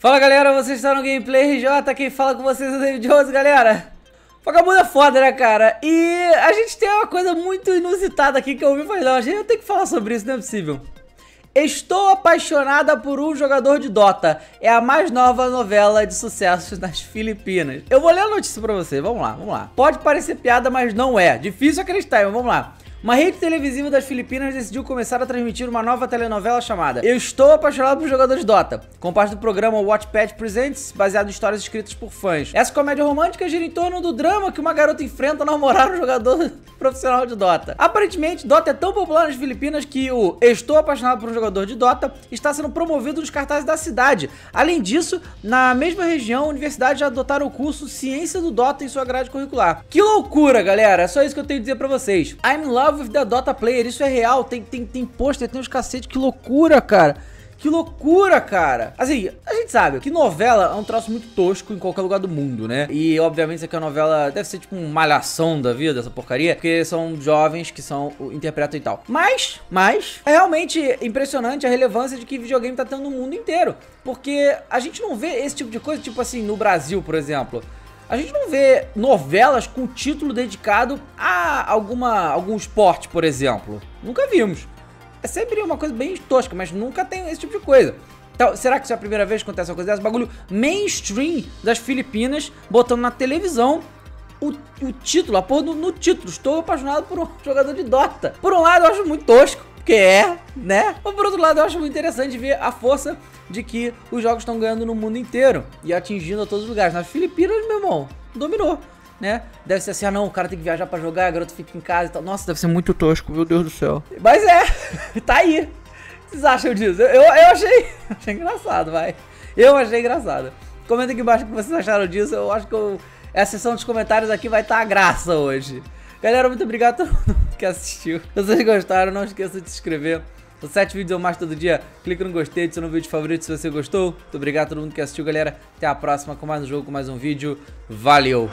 Fala galera, vocês estão no Gameplay RJ, quem fala com vocês é o David Jones, galera. Vagabundo é foda, né, cara? E a gente tem uma coisa muito inusitada aqui que eu ouvi gente não tem que falar sobre isso, não é possível. Estou apaixonada por um jogador de Dota. É a mais nova novela de sucessos nas Filipinas. Eu vou ler a notícia pra você, vamos lá, vamos lá. Pode parecer piada, mas não é. Difícil acreditar, mas vamos lá. Uma rede televisiva das Filipinas decidiu começar a transmitir uma nova telenovela chamada Eu Estou Apaixonado por Jogadores Dota, com parte do programa Watchpad Presents, baseado em histórias escritas por fãs. Essa comédia romântica gira em torno do drama que uma garota enfrenta ao namorar um jogador profissional de Dota. Aparentemente, Dota é tão popular nas Filipinas que o Estou Apaixonado por um Jogador de Dota está sendo promovido nos cartazes da cidade. Além disso, na mesma região, universidades já adotaram o curso Ciência do Dota em sua grade curricular. Que loucura, galera! É só isso que eu tenho a dizer pra vocês. I'm love With the Dota Player, isso é real, tem, tem, tem pôster, tem uns cacete, que loucura, cara. Que loucura, cara. Assim, a gente sabe que novela é um troço muito tosco em qualquer lugar do mundo, né? E, obviamente, isso aqui é uma novela... Deve ser tipo uma malhação da vida, essa porcaria. Porque são jovens que são interpretam e tal. Mas, mas... É realmente impressionante a relevância de que videogame tá tendo no mundo inteiro. Porque a gente não vê esse tipo de coisa, tipo assim, no Brasil, por exemplo. A gente não vê novelas com título dedicado a alguma, algum esporte, por exemplo. Nunca vimos. É sempre uma coisa bem tosca, mas nunca tem esse tipo de coisa. Então, será que isso é a primeira vez que acontece uma coisa dessa? Bagulho mainstream das Filipinas, botando na televisão o, o título, a porra no, no título. Estou apaixonado por um jogador de Dota. Por um lado, eu acho muito tosco, porque é, né? Mas por outro lado, eu acho muito interessante ver a força de que os jogos estão ganhando no mundo inteiro e atingindo a todos os lugares. Nas Filipinas, meu irmão, dominou. Né? Deve ser assim, ah não, o cara tem que viajar pra jogar, a garota fica em casa e tal. Nossa, deve ser muito tosco, meu Deus do céu. Mas é, tá aí. O que vocês acham disso? Eu, eu achei, achei engraçado, vai. Eu achei engraçado. Comenta aqui embaixo o que vocês acharam disso. Eu acho que eu, sessão dos comentários aqui vai estar tá a graça hoje. Galera, muito obrigado a todo mundo que assistiu. Se vocês gostaram, não esqueça de se inscrever. São 7 vídeos ou mais todo dia. Clica no gostei, adiciona um vídeo favorito se você gostou. Muito obrigado a todo mundo que assistiu, galera. Até a próxima com mais um jogo, com mais um vídeo. Valeu!